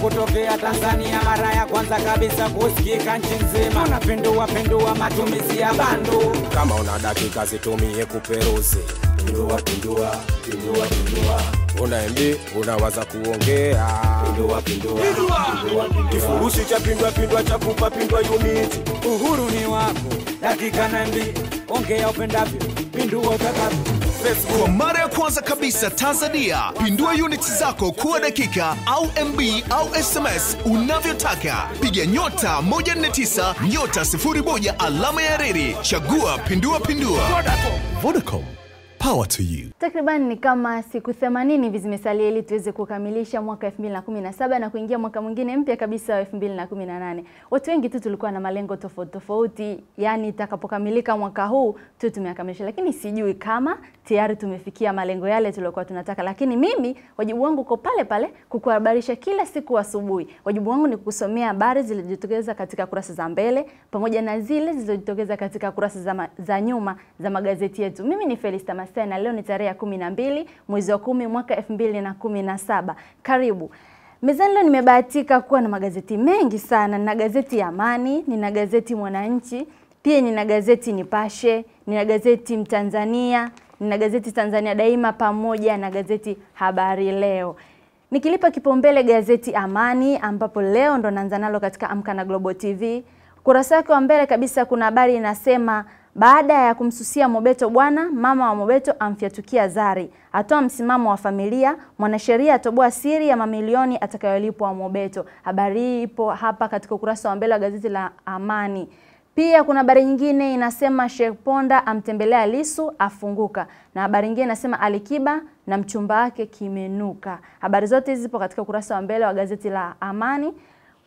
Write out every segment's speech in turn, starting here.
Kutokea Tanzania, mara ya kwanza kabisa kusikika nchi nzima. Unapindua pindua matumizi ya bandu. kama una dakika zitumie kuperuzi Pindua, pindua, pindua, pindua, una MB unawaza kuongea pindua, pindua, pindua, pindua. kifurushi cha pindua pindua cha kupa pindua unit Uhuru ni wako, dakika na MB, ongea upendavyo, pindua utakavyo. Facebook Kwa mara ya kwanza kabisa Tanzania, pindua units zako kuwa dakika au MB au SMS unavyotaka. Piga nyota 149 nyota 01 alama ya reri, chagua pindua pindua. Vodacom. Vodacom, power to you. Takriban ni kama siku 80 hivi zimesalia ili tuweze kukamilisha mwaka 2017 na kuingia mwaka mwingine mpya kabisa wa 2018. Watu wengi tu tulikuwa na malengo tofauti tofauti, yani itakapokamilika mwaka huu tu tumeyakamilisha, lakini sijui kama tayari tumefikia malengo yale tuliokuwa tunataka. Lakini mimi wajibu wangu uko pale pale, kukuhabarisha kila siku asubuhi. Wajibu wangu ni kukusomea habari zilizojitokeza katika kurasa za mbele pamoja na zile zilizojitokeza katika kurasa za, za nyuma za magazeti yetu. Mimi ni Felista Masai na leo ni tarehe ya kumi na mbili mwezi wa kumi mwaka elfu mbili na kumi na saba. Karibu mezani. Leo nimebahatika kuwa na magazeti mengi sana. Nina gazeti ya Amani, nina gazeti Mwananchi, pia nina gazeti Nipashe, nina gazeti Mtanzania, nina gazeti Tanzania Daima pamoja na gazeti Habari Leo. Nikilipa kipaumbele gazeti Amani ambapo leo ndo naanza nalo katika Amka na Global TV. Kurasa wake wa mbele kabisa kuna habari inasema baada ya kumsusia Mobeto bwana, mama wa Mobeto amfyatukia Zari, atoa msimamo wa familia, mwanasheria atoboa siri ya mamilioni atakayolipwa Mobeto. Habari hii ipo hapa katika ukurasa wa mbele wa gazeti la Amani. Pia kuna habari nyingine inasema Sheikh Ponda amtembelea Lisu afunguka, na habari nyingine inasema Alikiba na mchumba wake kimenuka. Habari zote hizi zipo katika ukurasa wa mbele wa gazeti la Amani.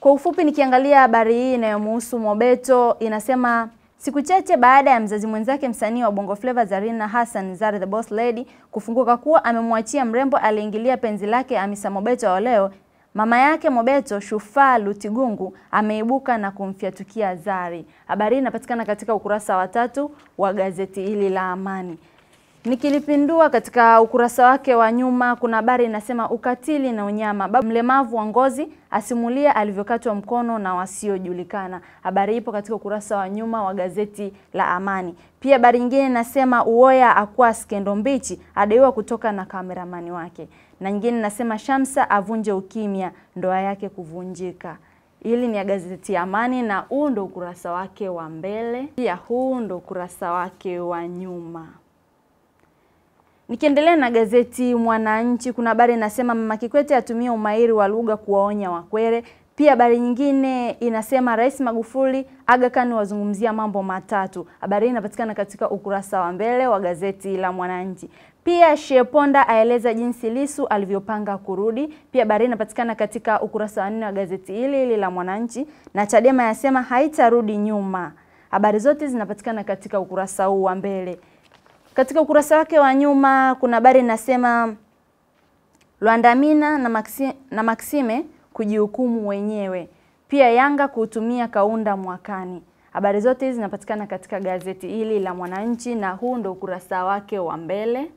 Kwa ufupi, nikiangalia habari hii inayomhusu Mobeto inasema Siku chache baada ya mzazi mwenzake msanii wa Bongo Flava Zarina Hassan Zari the Boss Lady kufunguka kuwa amemwachia mrembo aliyeingilia penzi lake Hamisa Mobeto wa leo, mama yake Mobeto Shufaa Lutigungu ameibuka na kumfyatukia Zari. Habari hii inapatikana katika ukurasa wa tatu wa gazeti hili la Amani. Nikilipindua katika ukurasa wake wa nyuma kuna habari inasema ukatili na unyama, baba mlemavu wa ngozi asimulia alivyokatwa mkono na wasiojulikana. Habari ipo katika ukurasa wa nyuma wa gazeti la Amani. Pia habari nyingine inasema Uwoya akua skendo mbichi, adaiwa kutoka na kameramani wake, na nyingine inasema Shamsa avunje ukimya, ndoa yake kuvunjika. Hili ni ya gazeti ya Amani na huu ndo ukurasa wake wa mbele, pia huu ndo ukurasa wake wa nyuma. Nikiendelea na gazeti Mwananchi, kuna habari inasema Mama Kikwete atumia umahiri wa lugha kuwaonya Wakwere. Pia habari nyingine inasema Rais Magufuli Aga Khan wazungumzia mambo matatu. Habari hii inapatikana katika ukurasa wa mbele wa gazeti la Mwananchi. Pia Sheponda aeleza jinsi Lisu alivyopanga kurudi. Pia habari inapatikana katika ukurasa wa nne wa gazeti hili hili la Mwananchi, na Chadema yasema haitarudi nyuma. Habari zote zinapatikana katika ukurasa huu wa mbele. Katika ukurasa wake wa nyuma kuna habari inasema Lwandamina na, Maxi, na Maxime kujihukumu wenyewe. Pia Yanga kuutumia kaunda mwakani. Habari zote hizi zinapatikana katika gazeti hili la Mwananchi na huu ndo ukurasa wake wa mbele.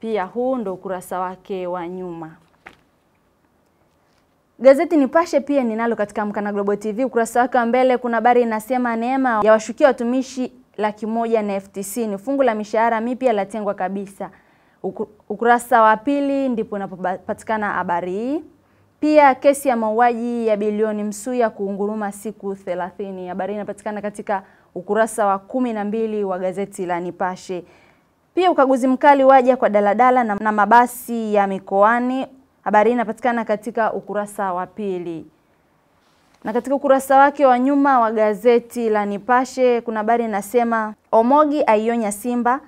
Pia huu ndo ukurasa wake wa nyuma. Gazeti Nipashe pia ninalo katika Amka na Global TV. Ukurasa wake wa mbele kuna habari inasema neema ya washukiwa watumishi laki moja na elfu tisini fungu la mishahara mipya latengwa kabisa. Ukurasa wa pili ndipo inapopatikana habari hii. Pia kesi ya mauaji ya bilioni Msuya kuunguruma siku thelathini. Habari inapatikana katika ukurasa wa kumi na mbili wa gazeti la Nipashe. Pia ukaguzi mkali waja kwa daladala na, na mabasi ya mikoani. Habari inapatikana katika ukurasa wa pili na katika ukurasa wake wa nyuma wa gazeti la Nipashe kuna habari inasema Omogi aionya Simba,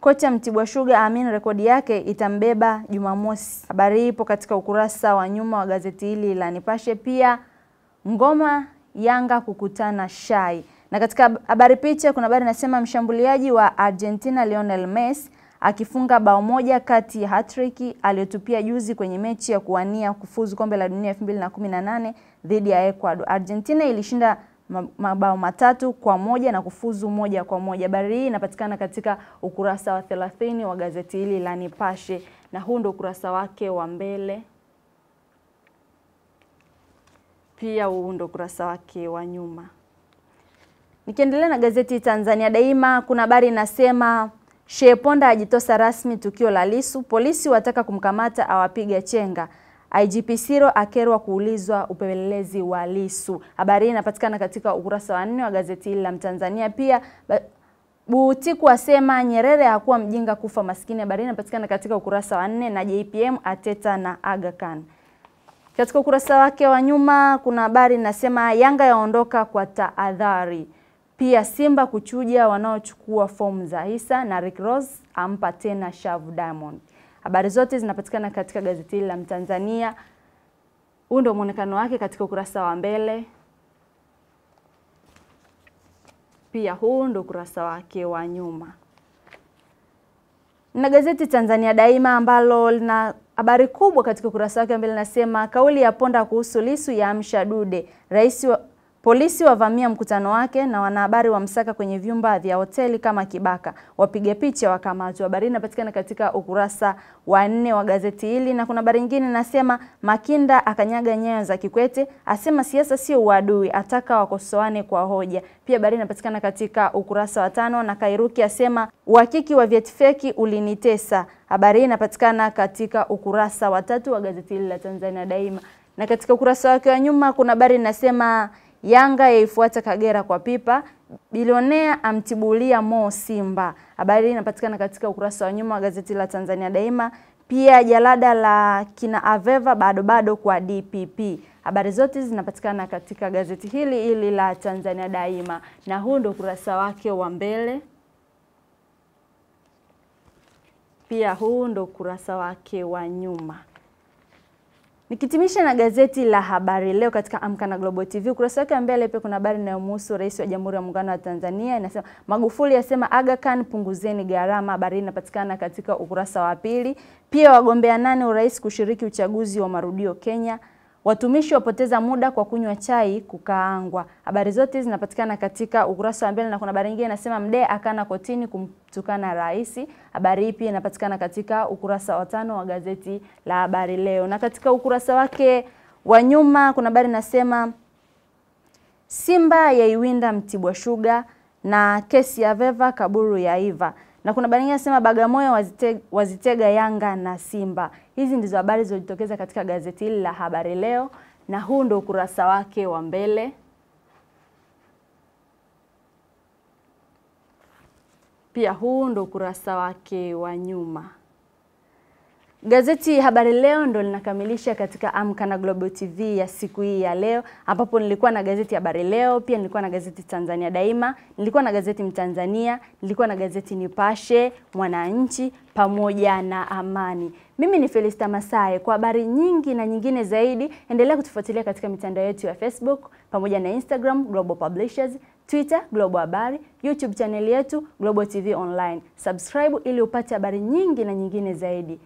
kocha Mtibwa Sugar aamini rekodi yake itambeba Jumamosi. Habari hii ipo katika ukurasa wa nyuma wa gazeti hili la Nipashe. Pia ngoma Yanga kukutana Shai, na katika habari picha kuna habari inasema mshambuliaji wa Argentina Lionel Messi akifunga bao moja kati ya hatriki aliyotupia juzi kwenye mechi ya kuwania kufuzu kombe la dunia 2018 dhidi ya Ecuador. Argentina ilishinda mabao matatu kwa moja na kufuzu moja kwa moja. Habari hii inapatikana katika ukurasa wa 30 wa gazeti hili la Nipashe na huu ndio ukurasa wake wa mbele. Pia huu ndio ukurasa wake wa nyuma. Nikiendelea na gazeti Tanzania Daima, kuna habari inasema Sheponda ajitosa rasmi tukio la Lisu, polisi wataka kumkamata awapiga chenga. IGP Siro akerwa kuulizwa upelelezi wa Lisu. Habari hii inapatikana katika ukurasa wa nne wa gazeti hili la Mtanzania. Pia Butiku asema Nyerere hakuwa mjinga kufa maskini. Habari hii inapatikana katika ukurasa wa nne na JPM ateta na Aga Khan. Katika ukurasa wake wa nyuma kuna habari inasema Yanga yaondoka kwa tahadhari. Pia Simba kuchuja wanaochukua fomu za hisa na Rick Ross ampa tena shavu Diamond. Habari zote zinapatikana katika gazeti hili la Mtanzania. Huu ndio mwonekano wake katika ukurasa wa mbele. Pia huu ndio ukurasa wake wa nyuma na gazeti Tanzania Daima ambalo lina habari kubwa katika ukurasa wake wa mbele linasema kauli ya Ponda kuhusu Lisu yaamsha dude. Rais wa polisi wavamia mkutano wake na wanahabari wamsaka kwenye vyumba vya hoteli kama Kibaka. Wapiga picha wakamatwa. Habari inapatikana katika ukurasa wa nne wa gazeti hili, na kuna habari nyingine nasema Makinda akanyaga nyayo za Kikwete, asema siasa sio uadui, ataka wakosoane kwa hoja. Pia habari inapatikana katika ukurasa wa tano, na Kairuki asema uhakiki wa vyeti feki ulinitesa. Habari hii inapatikana katika ukurasa wa tatu wa gazeti hili la Tanzania Daima, na katika ukurasa wake wa nyuma kuna habari inasema Yanga yaifuata Kagera kwa pipa, bilionea amtibulia Mo Simba. Habari hii inapatikana katika ukurasa wa nyuma wa gazeti la Tanzania Daima. Pia jalada la kina Aveva bado bado kwa DPP. Habari zote zinapatikana katika gazeti hili hili la Tanzania Daima, na huu ndio ukurasa wake wa mbele. Pia huu ndio ukurasa wake wa nyuma. Nikitimisha na gazeti la Habari Leo katika Amka na Global TV, ukurasa wake wa mbele pia kuna habari inayomhusu Rais wa Jamhuri ya Muungano wa Tanzania. Inasema Magufuli asema Aga Khan punguzeni gharama. Habari inapatikana katika ukurasa wa pili. Pia wagombea nane urais kushiriki uchaguzi wa marudio Kenya. Watumishi wapoteza muda kwa kunywa chai kukaangwa. Habari zote zinapatikana katika ukurasa wa mbele, na kuna habari nyingine inasema Mdee akana kotini kumtukana rais. Habari hii pia inapatikana katika ukurasa wa tano wa gazeti la Habari Leo, na katika ukurasa wake wa nyuma kuna habari inasema Simba yaiwinda Mtibwa Sugar na kesi ya Veva kaburu ya Iva na kuna habari nyingine inasema Bagamoyo wazitega, wazitega Yanga na Simba. Hizi ndizo habari zilizojitokeza katika gazeti hili la Habari Leo, na huu ndio ukurasa wake wa mbele. Pia huu ndio ukurasa wake wa nyuma. Gazeti Habari Leo ndo linakamilisha katika Amka na Global TV ya siku hii ya leo, ambapo nilikuwa na gazeti Habari Leo, pia nilikuwa na gazeti Tanzania Daima, nilikuwa na gazeti Mtanzania, nilikuwa na gazeti Nipashe, Mwananchi pamoja na Amani. Mimi ni Felista Masae. Kwa habari nyingi na nyingine zaidi, endelea kutufuatilia katika mitandao yetu ya Facebook pamoja na Instagram Global Publishers, Twitter Global Habari, YouTube channel yetu Global TV Online. Subscribe ili upate habari nyingi na nyingine zaidi.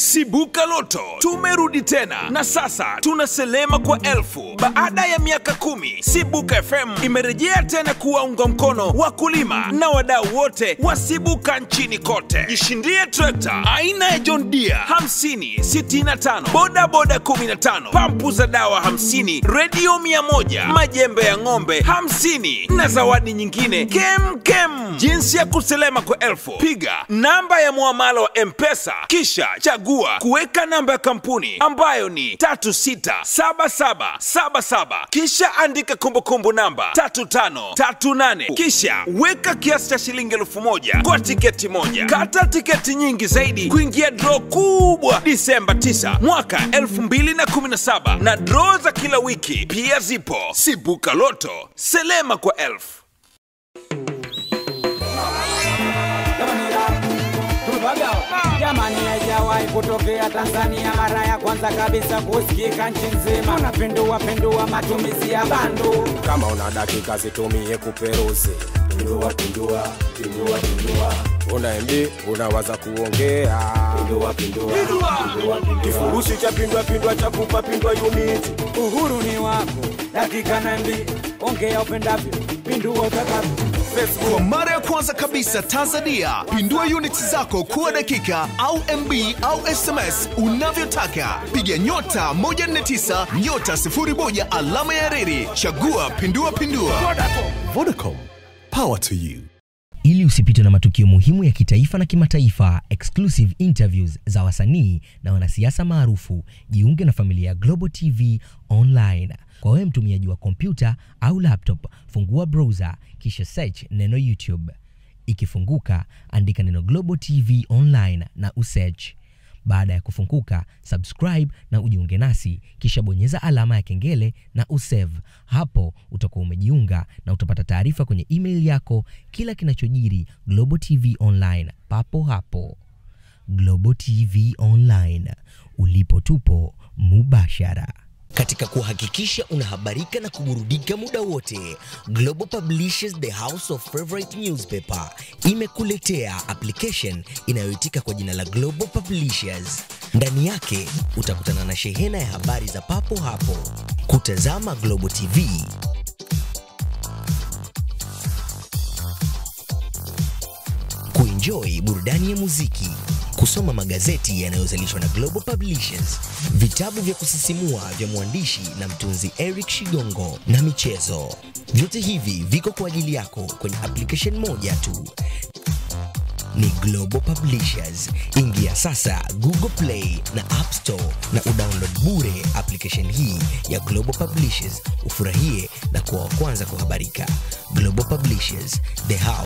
Sibuka Loto tumerudi tena. Na sasa tuna selema kwa elfu. Baada ya miaka kumi, Sibuka FM imerejea tena kuwaunga mkono wakulima na wadau wote wa Sibuka nchini kote. Jishindie trekta aina ya John Deere 5065, boda boda 15, pampu za dawa 50, redio 100, majembe ya ng'ombe 50 na zawadi nyingine kem kem. Jinsi ya kuselema kwa elfu, piga namba ya mwamalo wa M-Pesa kisha chagua kuweka namba ya kampuni ambayo ni 367777 kisha andika kumbukumbu namba 3538 kisha weka kiasi cha shilingi elfu moja kwa tiketi moja. Kata tiketi nyingi zaidi kuingia draw kubwa Disemba 9 mwaka 2017 na draw za kila wiki pia zipo. Sibuka Loto, selema kwa elfu. Jamani, haijawahi kutokea Tanzania, mara ya kwanza kabisa kusikika nchi nzima. Unapindua pindua matumizi ya bandu. kama una dakika zitumie kuperuzi Pindua, pindua, pindua, pindua, una MB unawaza kuongea pindua, pindua, pindua, pindua. kifurushi cha pindua pindua cha kupa pindua unit Uhuru ni wako, dakika na MB ongea upendavyo, pindua utakavyo. Facebook. Kwa mara ya kwanza kabisa Tanzania, pindua units zako kuwa dakika au MB au SMS unavyotaka. Piga nyota 149 nyota 01 alama ya reri, chagua pindua pindua. Vodacom, power to you. Ili usipitwe na matukio muhimu ya kitaifa na kimataifa, exclusive interviews za wasanii na wanasiasa maarufu, jiunge na familia ya Global TV Online. Kwa wewe mtumiaji wa kompyuta au laptop, fungua browser kisha search neno YouTube. Ikifunguka, andika neno Global TV Online na usearch. Baada ya kufunguka, subscribe na ujiunge nasi, kisha bonyeza alama ya kengele na usave. Hapo utakuwa umejiunga na utapata taarifa kwenye email yako kila kinachojiri Global TV Online papo hapo. Global TV Online, ulipo tupo mubashara. Katika kuhakikisha unahabarika na kuburudika muda wote, Global Publishers The House of Favorite Newspaper imekuletea application inayoitika kwa jina la Global Publishers. Ndani yake utakutana na shehena ya habari za papo hapo, kutazama Global TV, kuenjoy burudani ya muziki, kusoma magazeti yanayozalishwa na Global Publishers, vitabu vya kusisimua vya mwandishi na mtunzi Eric Shigongo na michezo. Vyote hivi viko kwa ajili yako kwenye application moja tu. Ni Global Publishers. Ingia sasa Google Play na App Store na udownload bure application hii ya Global Publishers, ufurahie na kuwa wa kwanza kuhabarika. Global Publishers, the house